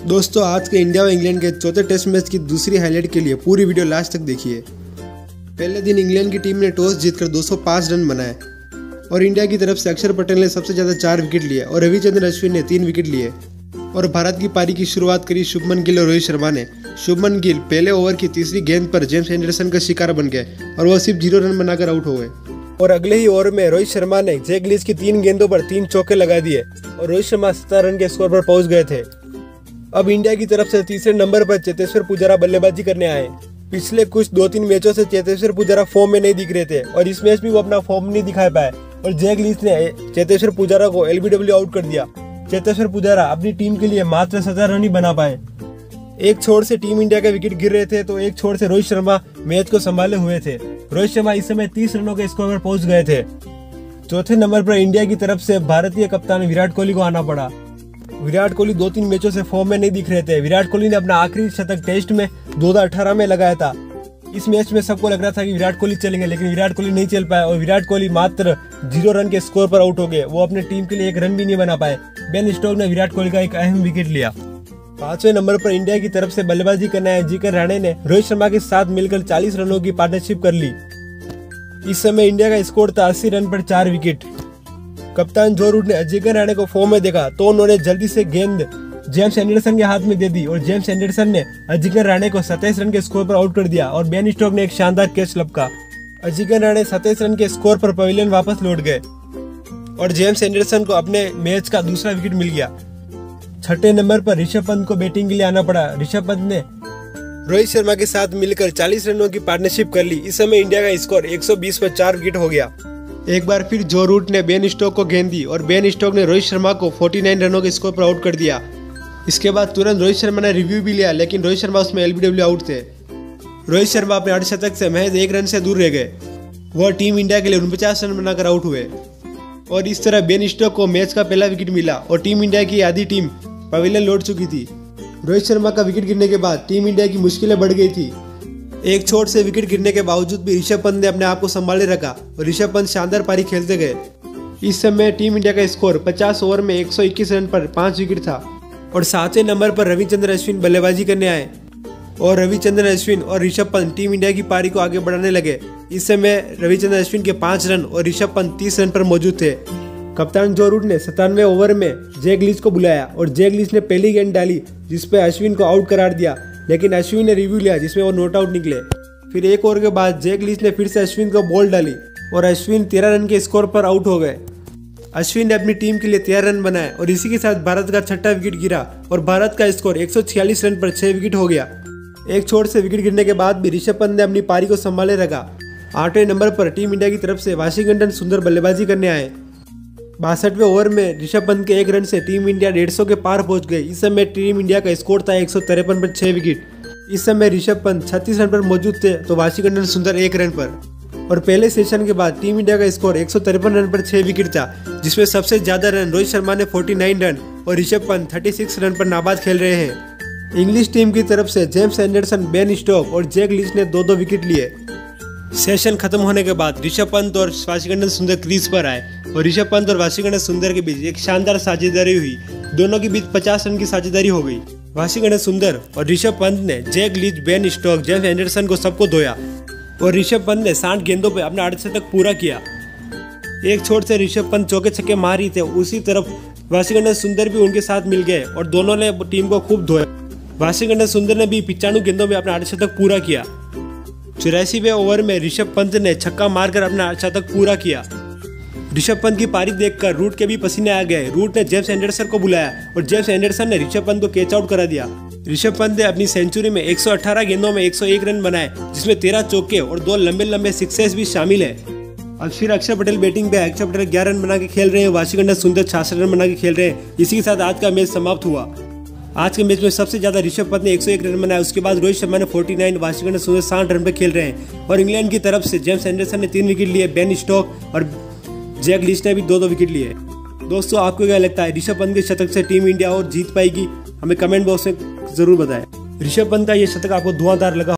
दोस्तों, आज के इंडिया और इंग्लैंड के चौथे टेस्ट मैच की दूसरी हाईलाइट के लिए पूरी वीडियो लास्ट तक देखिए। पहले दिन इंग्लैंड की टीम ने टॉस जीतकर 205 रन बनाए और इंडिया की तरफ़ से अक्षर पटेल ने सबसे ज़्यादा चार विकेट लिए और रविचंद्र अश्विन ने तीन विकेट लिए और भारत की पारी की शुरुआत करी शुभमन गिल और रोहित शर्मा ने। शुभमन गिल पहले ओवर की तीसरी गेंद पर जेम्स एंडरसन का शिकार बन गए और वह सिर्फ़ ज़ीरो रन बनाकर आउट हो गए। और अगले ही ओवर में रोहित शर्मा ने जैक लीज की तीन गेंदों पर तीन चौके लगा दिए और रोहित शर्मा सत्रह रन के स्कोर पर पहुँच गए थे। अब इंडिया की तरफ़ से तीसरे नंबर पर चेतेश्वर पुजारा बल्लेबाजी करने आए। पिछले कुछ दो तीन मैचों से चेतेश्वर पुजारा फॉर्म में नहीं दिख रहे थे और इस मैच में वो अपना फॉर्म नहीं दिखा पाए। और जैक लीस ने चेतेश्वर पुजारा को एलबीडब्ल्यू आउट कर दिया। चेतेश्वर पुजारा अपनी टीम के लिए मात्र सत्रह रन ही बना पाए। एक छोर से टीम इंडिया के विकेट गिर रहे थे तो एक छोर से रोहित शर्मा मैच को संभाले हुए थे। रोहित शर्मा इस समय तीस रनों के स्कोर पर पहुँच गए थे। चौथे नंबर पर इंडिया की तरफ़ से भारतीय कप्तान विराट कोहली को आना पड़ा। विराट कोहली दो तीन मैचों से फॉर्म में नहीं दिख रहे थे। विराट कोहली ने अपना आखिरी शतक टेस्ट में 2018 में लगाया था। इस मैच में सबको लग रहा था कि विराट कोहली चलेंगे, लेकिन विराट कोहली नहीं चल पाए और विराट कोहली मात्र ज़ीरो रन के स्कोर पर आउट हो गए। वो अपने टीम के लिए एक रन भी नहीं बना पाए। बेन स्टोक ने विराट कोहली का एक अहम विकेट लिया। पाँचवें नंबर पर इंडिया की तरफ़ से बल्लेबाजी करने आए जीकर राणे ने रोहित शर्मा के साथ मिलकर 40 रनों की पार्टनरशिप कर ली। इस समय इंडिया का स्कोर था अस्सी रन पर चार विकेट कप्तान जो रूट ने अजिंक्य राणे को फॉर्म में देखा तो उन्होंने जल्दी से गेंद जेम्स एंडरसन के हाथ में दे दी और जेम्स एंडरसन ने अजिंक्य राणे को सत्ताईस रन के स्कोर पर आउट कर दिया और बेन स्टोक ने एक शानदार कैच लपका। अजिंक्य राणे सत्ताईस रन के स्कोर पर पवेलियन वापस लौट गए और जेम्स एंडरसन को अपने मैच का दूसरा विकेट मिल गया। छठे नंबर पर ऋषभ पंत को बैटिंग के लिए आना पड़ा। ऋषभ पंत ने रोहित शर्मा के साथ मिलकर 40 रनों की पार्टनरशिप कर ली। इस समय इंडिया का स्कोर 120 पर चार विकेट हो गया। एक बार फिर जो रूट ने बेन स्टोक को गेंद दी और बेन स्टोक ने रोहित शर्मा को 49 रनों के स्कोर पर आउट कर दिया। इसके बाद तुरंत रोहित शर्मा ने रिव्यू भी लिया, लेकिन रोहित शर्मा उसमें एलबीडब्ल्यू आउट थे। रोहित शर्मा अपने अर्धशतक से महज एक रन से दूर रह गए। वह टीम इंडिया के लिए उनपचास रन बनाकर आउट हुए। और इस तरह बेन स्टोक को मैच का पहला विकेट मिला और टीम इंडिया की आधी टीम पवेलियन लौट चुकी थी। रोहित शर्मा का विकेट गिरने के बाद टीम इंडिया की मुश्किलें बढ़ गई थी। एक छोट से विकेट गिरने के बावजूद भी ऋषभ पंत ने अपने आप को संभाले रखा और ऋषभ पंत शानदार पारी खेलते गए। इस समय टीम इंडिया का स्कोर 50 ओवर में 121 रन पर पाँच विकेट था और सातवें नंबर पर रविचंद्र अश्विन बल्लेबाजी करने आए। और रविचंद्रन अश्विन और ऋषभ पंत टीम इंडिया की पारी को आगे बढ़ाने लगे। इस समय रविचंद्र अश्विन के पाँच रन और ऋषभ पंत तीस रन पर मौजूद थे। कप्तान जो रूट ने सतानवे ओवर में जैक लीच को बुलाया और जैक लीच ने पहली गेंद डाली जिसपे अश्विन को आउट करार दिया। लेकिन अश्विन ने रिव्यू लिया, जिसमें वो नोट आउट निकले। फिर एक ओवर के बाद जैक लीच ने फिर से अश्विन को बॉल डाली और अश्विन तेरह रन के स्कोर पर आउट हो गए। अश्विन ने अपनी टीम के लिए तेरह रन बनाए और इसी के साथ भारत का छठा विकेट गिरा और भारत का स्कोर एक सौ छियालीस रन पर छह विकेट हो गया। एक छोर से विकेट गिरने के बाद भी ऋषभ पंत ने अपनी पारी को संभाले रखा। आठवें नंबर पर टीम इंडिया की तरफ़ से वाशिंगटन सुंदर बल्लेबाजी करने आए। बासठवें ओवर में ऋषभ पंत के एक रन से टीम इंडिया डेढ़ के पार पहुँच गई। इस समय टीम इंडिया का स्कोर था एक सौ तिरपन पर छह विकेट। इस समय ऋषभ पंत छत्तीस रन पर मौजूद थे तो वाशिंगटन सुंदर एक रन पर। और पहले सेशन के बाद टीम इंडिया का स्कोर एक सौ तिरपन रन पर छह विकेट था, जिसमें सबसे ज़्यादा रन रोहित शर्मा ने 49 रन और ऋषभ पंत 36 रन पर नाबाद खेल रहे हैं। इंग्लिश टीम की तरफ़ से जेम्स एंडरसन, बेन स्टोक और जैक लिच ने दो दो विकेट लिए। सेशन खत्म होने के बाद ऋषभ पंत और वाशिंगटन सुंदर क्रीज पर आए और ऋषभ पंत और वाशिंगटन सुंदर के बीच एक शानदार साझेदारी हुई। दोनों के बीच 50 रन की साझेदारी हो गई। वाशिंगटन सुंदर और ऋषभ पंत ने Jack Leach, Ben Stokes, James Anderson को सबको धोया और ऋषभ पंत ने साठ गेंदों पर अपना अर्धशतक पूरा किया। एक छोर से ऋषभ पंत चौके छक्के मारी थे, उसी तरफ़ वाशिंगटन सुंदर भी उनके साथ मिल गए और दोनों ने टीम को खूब धोया। वाशिंगटन सुंदर ने भी पिचानवे गेंदों में अपना अर्धशतक पूरा किया। चौरासीवे ओवर में ऋषभ पंत ने छक्का मारकर अपना शतक पूरा किया। ऋषभ पंत की पारी देखकर रूट के भी पसीने आ गए। रूट ने जेम्स एंडरसन को बुलाया और जेम्स एंडरसन ने ऋषभ पंत को कैच आउट करा दिया। ऋषभ पंत ने अपनी सेंचुरी में 118 गेंदों में 101 रन बनाए, जिसमें 13 चौके और दो लंबे लंबे सिक्सेस भी शामिल है। अब फिर अक्षर पटेल बैटिंग पे अक्षर पटेल ग्यारह रन बना के खेल रहे हैं, वाशिंगटन सुंदर छियासठ रन बना के खेल रहे हैं। इसी के साथ आज का मैच समाप्त हुआ। आज के मैच में सबसे ज़्यादा ऋषभ पंत ने 101 रन बनाया उसके बाद रोहित शर्मा ने 49 वाशिंगटन सुंदर साठ रन पर खेल रहे हैं। और इंग्लैंड की तरफ़ से जेम्स एंडरसन ने तीन विकेट लिए, बेन स्टॉक और जैक लिस्ट ने भी दो दो विकेट लिए। दोस्तों, आपको क्या लगता है, ऋषभ पंत के शतक से टीम इंडिया और जीत पाएगी? हमें कमेंट बॉक्स में ज़रूर बताएँ। ऋषभ पंत का यह शतक आपको धुआंधार लगा।